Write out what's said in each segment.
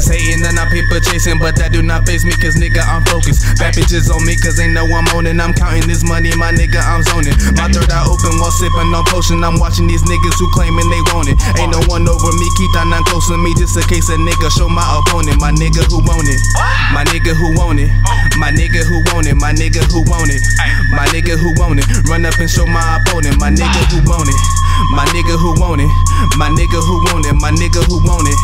niggas hating and I'm paper chasing, but that do not face me, cause nigga, I'm focused. Bad bitches on me, cause they know I'm on it. I'm counting this money, my nigga, I'm zoning. My third eye open while sipping on potion. I'm watching these niggas who claiming they want it. Ain't no one over me, keep that nine close to me, just in case a nigga show my opponent. My nigga who want it. My nigga who want it. My nigga who want it. My nigga who want it. My nigga who want it. Run up and show my opponent. My nigga who want it. My nigga who want it. My nigga who want it. My nigga who want it.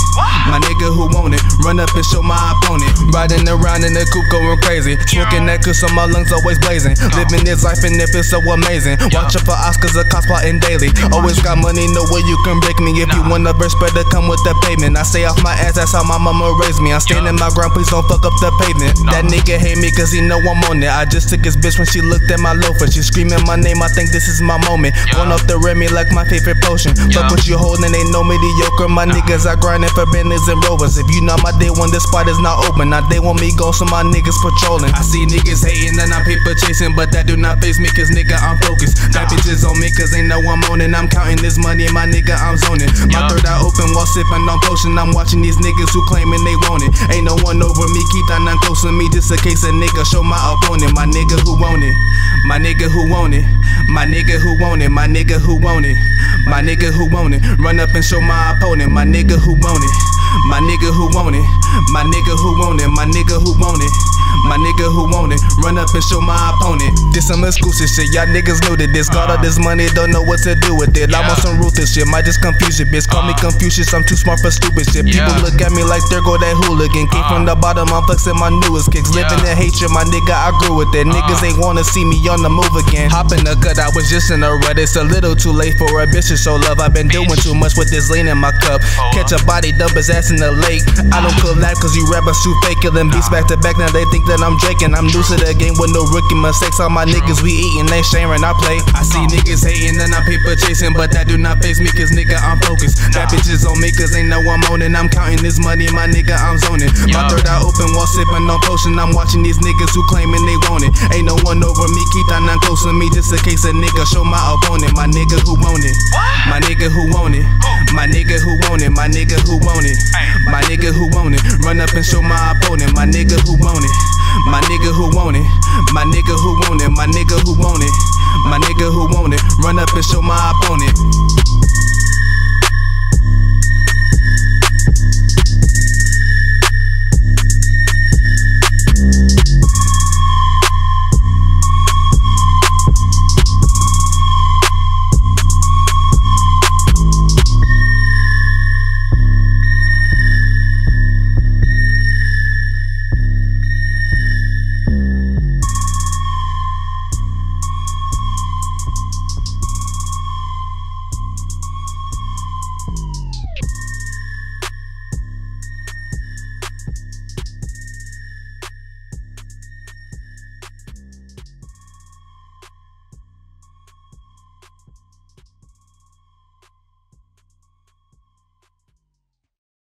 Want it. Run up and show my opponent. Riding around in the coupe going crazy. Smoking that kush so my lungs always blazing. Living this life and it feels so amazing. Watch Watching for Oscars, a cops plotting daily. Always got money, no way you can break me. If you want a verse, better come with the payment. I stay off my ass, that's how my mama raised me. I'm standing my ground, please don't fuck up the pavement. That nigga hate me cause he know I'm on it. I just took his bitch when she looked at my loafer. She screaming my name, I think this is my moment. Going off the Remy like my favorite potion. Fuck what you holding, ain't no mediocre. My niggas are grinding for Bentleys and Rovers. If you know my day one, this spot is not open. Now they want me go, so my niggas patrolling. I see niggas hating and I'm paper chasing, but that do not face me cause nigga I'm focused. That bitches on me cause they know I'm on it. I'm counting this money, my nigga I'm zoning. My third eye open while sipping on potion. I'm watching these niggas who claiming they want it. Ain't no one over me, keep that none close to me just in case a nigga show my opponent. My nigga who want it. My nigga who want it. My nigga who want it. My nigga who want it. My nigga who want it. Run up and show my opponent. My nigga who want it. My nigga who want it. My nigga who want it. My nigga who want it. My nigga who want it, run up and show my opponent. This some exclusive shit, y'all niggas know that this. Got all this money, don't know what to do with it. I'm on some ruthless shit, might just confuse you, bitch. Call me uh. Confucius, I'm too smart for stupid shit. People Yeah. look at me like there go that hooligan. Came from uh. the bottom, I'm flexing my newest kicks. Living in hatred, my nigga, I grew with it. Uh. Niggas ain't wanna see me on the move again. Hop in the cut, I was just in a rut. It's a little too late for a bitch to show love. I've been doing too much with this lean in my cup. Catch a body, dump his ass in the lake. I don't collab cause you rappers too fake. Killing beats back to back, now they think that I'm Draking. I'm new to the game with no rookie mistakes. All my niggas we eating, they sharing, I play. I see niggas hating and I'm paper chasing, but that do not face me cause nigga I'm focused. That bitches on me cause they know I'm on it. I'm counting this money, my nigga I'm zoning. My third eye open while sipping on potion. I'm watching these niggas who claiming they want it. Ain't no one over me, keep that none close to me just in case a nigga show my opponent. My nigga who want it. My nigga who want it. My nigga who want it. My nigga who want it. My nigga who want it. Run up and show my opponent. My nigga who want it. My nigga who want it. My nigga who want it. My nigga who want it. My nigga who want it. Run up and show my opponent.